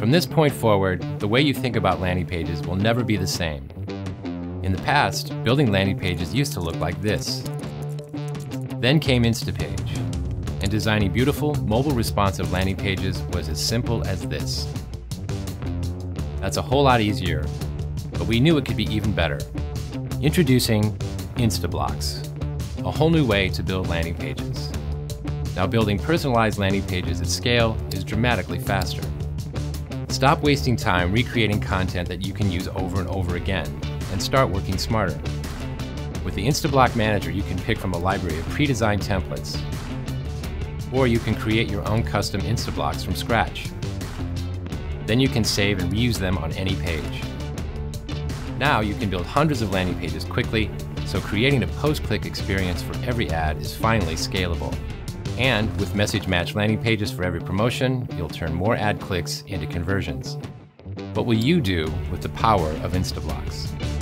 From this point forward, the way you think about landing pages will never be the same. In the past, building landing pages used to look like this. Then came Instapage, and designing beautiful, mobile responsive landing pages was as simple as this. That's a whole lot easier, but we knew it could be even better. Introducing Instablocks, a whole new way to build landing pages. Now building personalized landing pages at scale is dramatically faster. Stop wasting time recreating content that you can use over and over again, and start working smarter. With the Instablock Manager, you can pick from a library of pre-designed templates, or you can create your own custom Instablocks from scratch. Then you can save and reuse them on any page. Now you can build hundreds of landing pages quickly, so creating a post-click experience for every ad is finally scalable. And with message match landing pages for every promotion, you'll turn more ad clicks into conversions. What will you do with the power of Instablocks?